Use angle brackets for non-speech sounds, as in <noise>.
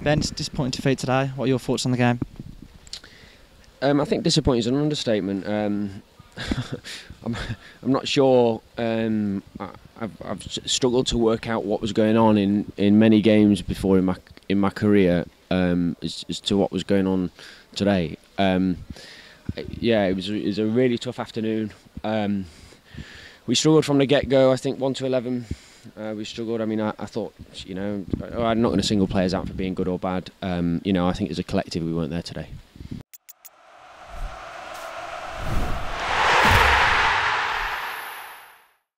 Ben, disappointing defeat today. What are your thoughts on the game? Um, I think disappointing is an understatement. Um, <laughs> I'm, I'm not sure. Um, I, I've, I've struggled to work out what was going on in, in many games before in my in my career um, as, as to what was going on today. Um, yeah, it was, it was a really tough afternoon. Um, we struggled from the get go. I think one to eleven. Uh, we struggled. I mean, I, I, thought, you know, I'm not going to single players out for being good or bad. Um, you know, I think as a collective we weren't there today.